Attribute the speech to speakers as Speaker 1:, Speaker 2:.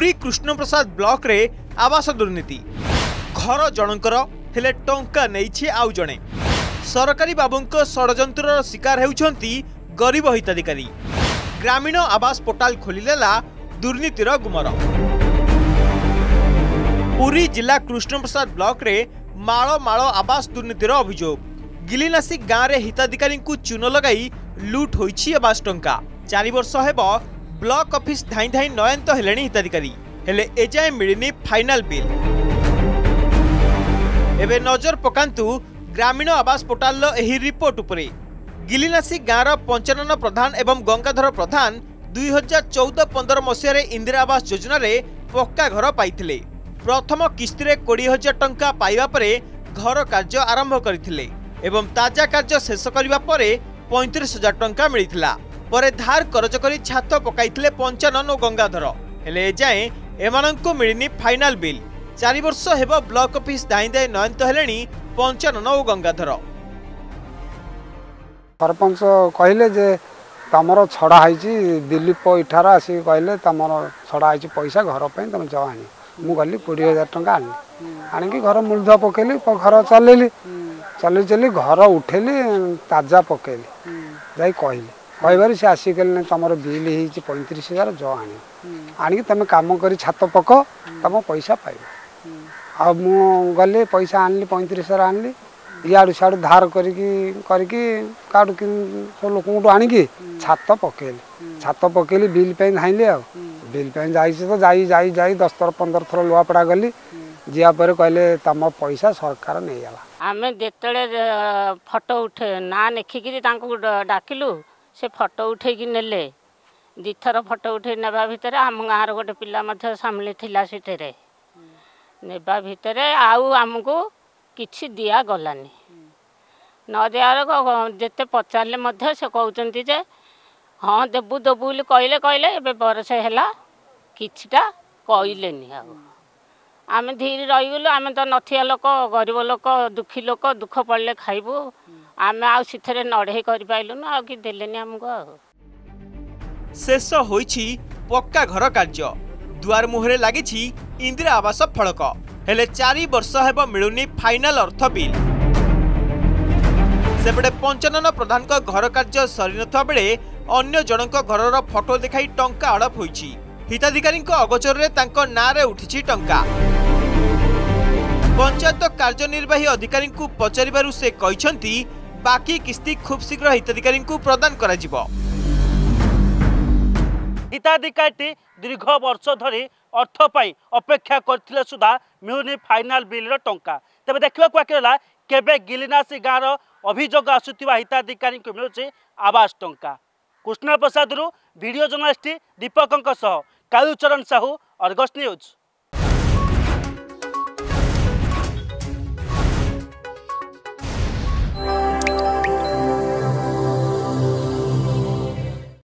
Speaker 1: ପୁରୀ କୃଷ୍ଣପ୍ରସାଦ ବ୍ଲକରେ ଆବାସ ଦୁର୍ନୀତି। ଘର ଜଣଙ୍କର ହେଲେ ଟଙ୍କା ନେଇଛି ଆଉ ଜଣେ। ସରକାରୀ ବାବୁଙ୍କ ଷଡ଼ଯନ୍ତ୍ରର ଶିକାର ହେଉଛନ୍ତି ଗରିବ ହିତାଧିକାରୀ। ଗ୍ରାମୀଣ ଆବାସ ପୋର୍ଟାଲ ଖୋଲିଦେଲା ଦୁର୍ନୀତିର ଗୁମର। ପୁରୀ ଜିଲ୍ଲା କୃଷ୍ଣପ୍ରସାଦ ବ୍ଲକରେ ମାଳ ମାଳ ଆବାସ ଦୁର୍ନୀତିର ଅଭିଯୋଗ। ଗିଲିନାସି ଗାଁରେ ହିତାଧିକାରୀଙ୍କୁ ଚୂନ ଲଗାଇ ଲୁଟ୍ ହୋଇଛି ଆବାସ ଟଙ୍କା। ଚାରି ବର୍ଷ ହେବ ବ୍ଲକ ଅଫିସ ଧାଇଁ ଧାଇଁ ନୟନ୍ତ ହେଲେଣି ହିତାଧିକାରୀ। ହେଲେ ଏଯାଏଁ ମିଳିନି ଫାଇନାଲ ବିଲ୍ ଏବେ ନଜର ପକାନ୍ତୁ ଗ୍ରାମୀଣ ଆବାସ ପୋର୍ଟାଲର ଏହି ରିପୋର୍ଟ ଉପରେ। ଗିଲିନାସି ଗାଁର ପଞ୍ଚାନନ ପ୍ରଧାନ ଏବଂ ଗଙ୍ଗାଧର ପ୍ରଧାନ ଦୁଇ ହଜାର ଚଉଦ ପନ୍ଦର ମସିହାରେ ଇନ୍ଦିରା ଆବାସ ଯୋଜନାରେ ପକ୍କା ଘର ପାଇଥିଲେ। ପ୍ରଥମ କିସ୍ତିରେ କୋଡ଼ିଏ ହଜାର ଟଙ୍କା ପାଇବା ପରେ ଘର କାର୍ଯ୍ୟ ଆରମ୍ଭ କରିଥିଲେ ଏବଂ ତାଜା କାର୍ଯ୍ୟ ଶେଷ କରିବା ପରେ ପଇଁତିରିଶ ହଜାର ଟଙ୍କା ମିଳିଥିଲା। ପରେ ଧାର କରଜ କରି ଛାତ ପକାଇଥିଲେ ପଞ୍ଚାନନ ଓ ଗଙ୍ଗାଧର। ହେଲେ ଏଯାଏଁ ଏମାନଙ୍କୁ ମିଳିନି ଫାଇନାଲ ବିଲ୍। ଚାରି ବର୍ଷ ହେବ ବ୍ଲକ ଅଫିସ ଧାଇଁ ଧାଇଁ ନୟନ୍ତ ହେଲେଣି ପଞ୍ଚାନନ ଓ ଗଙ୍ଗାଧର।
Speaker 2: ସରପଞ୍ଚ କହିଲେ ଯେ ତମର ଛଡ଼ା ହେଇଛି ଦିଲ୍ଲୀପ ଇଠାର ଆସିକି କହିଲେ ତମର ଛଡ଼ା ହେଇଛି ପଇସା ଘର ପାଇଁ ତମେ ଯାଅ ଆଣି। ମୁଁ ଗଲି କୋଡ଼ିଏ ହଜାର ଟଙ୍କା ଆଣିଲି। ଆଣିକି ଘର ମୂଳଧୁଆ ପକେଇଲି ପ- ଘର ଚଲେଇଲି ଚଲେଇ ଚଲେଇ ଘର ଉଠେଇଲି ତାଜା ପକେଇଲି। ଯାଇ କହିଲି। କହିବାରୁ ସେ ଆସିକି କହିଲେ "ନାଇଁ, ତମର ବିଲ୍ ହେଇଛି ପଇଁତିରିଶ ହଜାର ଯାଅ ଆଣି ଆଣିକି ତମେ କାମ କରି ଛାତ ପକ ତମ ପଇସା ପାଇବ। ଆଉ ମୁଁ ଗଲି ପଇସା ଆଣିଲି ପଇଁତିରିଶ ହଜାର ଆଣିଲି। ଇଆଡ଼ୁ ସିଆଡ଼ୁ ଧାର କରିକି କରିକି କାଠୁ ସବୁ ଲୋକଙ୍କଠୁ ଆଣିକି ଛାତ ପକେଇଲି। ଛାତ ପକେଇଲି ବିଲ୍ ପାଇଁ ଧାଇଁଲି ଆଉ। ବିଲ୍ ପାଇଁ ଯାଇଛି ତ ଯାଇ ଯାଇ ଯାଇ ଦଶ ଥର ପନ୍ଦର ଥର ଲୁହାପଡ଼ା ଗଲି। ଯିବା ପରେ କହିଲେ ତମ ପଇସା ସରକାର ନେଇଗଲା।
Speaker 3: ଆମେ ଯେତେବେଳେ ଫଟୋ ଉଠେ ନାଁ ଲେଖିକିରି ତାଙ୍କୁ ଡାକିଲୁ ସେ ଫଟୋ ଉଠେଇକି ନେଲେ। ଦୁଇଥର ଫଟୋ ଉଠେଇ ନେବା ଭିତରେ ଆମ ଗାଁର ଗୋଟେ ପିଲା ମଧ୍ୟ ସାମିଲ ଥିଲା ସେଥିରେ ନେବା ଭିତରେ ଆଉ ଆମକୁ କିଛି ଦିଆଗଲାନି ନ ଦିଆର ଯେତେ ପଚାରିଲେ ମଧ୍ୟ ସେ କହୁଛନ୍ତି ଯେ ହଁ ଦେବୁ ଦେବୁ ବୋଲି କହିଲେ କହିଲେ ଏବେ ବରଷ ହେଲା କିଛିଟା କହିଲେନି ଆଉ। ଆମେ ଧୀରେ ରହିଗଲୁ ଆମେ ତ ନଥିବା ଲୋକ ଗରିବ ଲୋକ ଦୁଃଖୀ ଲୋକ ଦୁଃଖ ପଡ଼ିଲେ ଖାଇବୁ। ଆମେ ଆଉ ସେଥିରେ ନଢ଼େଇ କରିପାରିଲୁନୁ ଆଉ କି ଦେଲେନି ଆମକୁ ଆଉ।
Speaker 1: ଶେଷ ହୋଇଛି ପକ୍କା ଘର କାର୍ଯ୍ୟ। ଦୁଆର ମୁହଁରେ ଲାଗିଛି ଇନ୍ଦିରା ଆବାସ ଫଳକ। ହେଲେ ଚାରି ବର୍ଷ ହେବ ମିଳୁନି ଫାଇନାଲ ଅର୍ଥ ବିଲ୍। ସେପଟେ ପଞ୍ଚାନନ ପ୍ରଧାନଙ୍କ ଘର କାର୍ଯ୍ୟ ସରିନଥିବା ବେଳେ ଅନ୍ୟ ଜଣଙ୍କ ଘରର ଫଟୋ ଦେଖାଇ ଟଙ୍କା ଆଡ଼ପ ହୋଇଛି। ହିତାଧିକାରୀଙ୍କ ଅଗୋଚରରେ ତାଙ୍କ ନାଁରେ ଉଠିଛି ଟଙ୍କା। ପଞ୍ଚାୟତ କାର୍ଯ୍ୟନିର୍ବାହୀ ଅଧିକାରୀଙ୍କୁ ପଚାରିବାରୁ ସେ କହିଛନ୍ତି ବାକି କିସ୍ତି ଖୁବ୍ ଶୀଘ୍ର ହିତାଧିକାରୀଙ୍କୁ ପ୍ରଦାନ କରାଯିବ।
Speaker 4: ହିତାଧିକାରୀଟି ଦୀର୍ଘ ବର୍ଷ ଧରି ଅର୍ଥ ପାଇଁ ଅପେକ୍ଷା କରିଥିଲେ ସୁଦ୍ଧା ମିଳୁନି ଫାଇନାଲ ବିଲ୍ର ଟଙ୍କା। ତେବେ ଦେଖିବାକୁ ବାକି ରହିଲା କେବେ ଗିଲିନାସି ଗାଁର ଅଭିଯୋଗ ଆସୁଥିବା ହିତାଧିକାରୀଙ୍କୁ ମିଳୁଛି ଆବାସ ଟଙ୍କା। କୃଷ୍ଣପ୍ରସାଦରୁ ଭିଡ଼ିଓ ଜର୍ଣ୍ଣାଲିଷ୍ଟ ଦୀପକଙ୍କ ସହ କାଳୁଚରଣ ସାହୁ ଅର୍ଗସ୍ ନ୍ୟୁଜ୍।